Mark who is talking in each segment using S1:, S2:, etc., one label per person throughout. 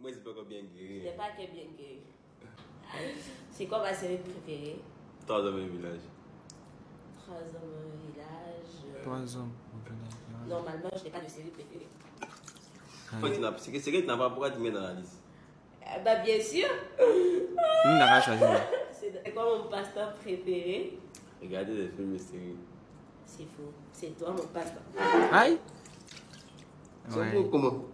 S1: Moi, c'est pas encore bien guéri.
S2: n'est pas que bien guéri. C'est quoi ma série préférée
S1: Trois hommes et un village.
S2: Trois hommes au village.
S3: Trois hommes village.
S2: Normalement, je n'ai pas de série préférée.
S1: Pourquoi tu n'as c'est que c'est que tu n'as pas pourquoi tu mets dans la liste
S2: Ah bah bien sûr.
S3: Nous n'avons pas choisi.
S2: C'est quoi mon passe-temps préféré?
S1: Regardez des films et séries.
S2: C'est faux. C'est toi mon passe-temps.
S3: Aïe
S1: C'est
S3: Ouais.
S1: comment?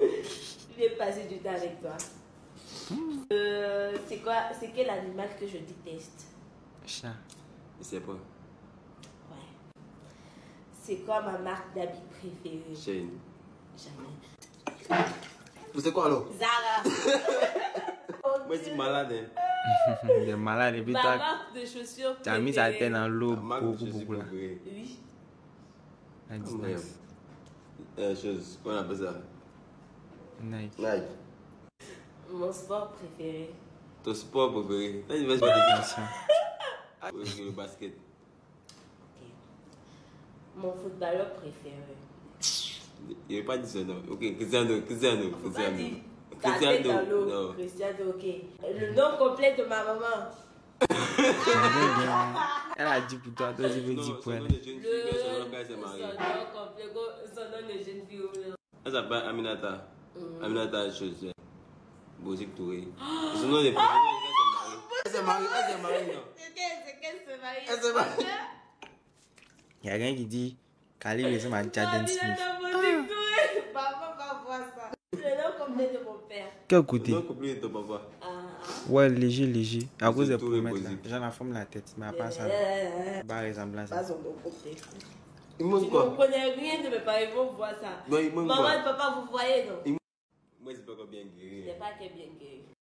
S2: Je vais passer du temps avec toi. Euh, c'est quoi C'est quel animal que je déteste?
S3: Chat.
S1: Je sais pas.
S2: Ouais. C'est quoi ma marque d'habits préférée?
S1: Shane.
S2: Jamais.
S1: Vous savez quoi alors?
S2: Zara. Oh
S1: Moi, je suis malade. Hein.
S3: Il est malade et puis
S2: Ma marque de chaussures
S3: tu as mis sa tête dans l'eau beaucoup, beaucoup là.
S2: Oui.
S3: La distance.
S1: Euh, chose, comment on appelle ça?
S3: Nike.
S1: Nike.
S2: Mon sport préféré.
S1: Ton sport préféré Là, il va se mettre
S3: Attention.
S1: avec le basket.
S2: Ok. Mon footballeur préféré.
S1: Il n'avait pas dit son nom. Ok, Cristiano, Cristiano, Cristiano. non.
S2: Cristiano, ok. Le nom complet de ma maman.
S3: Elle a dit pour toi, toi tu veux dire
S1: son
S3: pour
S1: nom
S3: elle.
S1: son nom
S2: complet, son nom de jeune fille. non.
S1: Elle s'appelle Aminata.
S2: Mm.
S1: Aminata chose. Bozik Touré. Son nom est pas. Elle s'est mariée. Elle s'est mariée, non
S2: C'est qu'elle c'est qu'elle se marie.
S1: Elle s'est mariée.
S3: Il y a quelqu'un qui dit Khalil ressemble à Jaden Smith.
S2: Papa va voir ça. Le nom complet de mon père.
S3: Quel
S1: Le
S3: côté
S1: nom complet de ton papa.
S2: Ah, ah.
S3: Ouais, léger, léger. À cause des là.
S1: possible.
S3: J'en ai forme la tête, mais à part ça, pas ressemblance.
S2: Pas son nom complet.
S1: Il
S2: Tu
S1: manque
S2: ne
S1: quoi
S2: connais rien de mes parents, ils vont voir ça.
S1: Non, il manque
S2: Maman et papa, vous voyez, non
S1: Moi, c'est pas encore bien guéri.
S2: n'ai pas qu'elle bien guéri.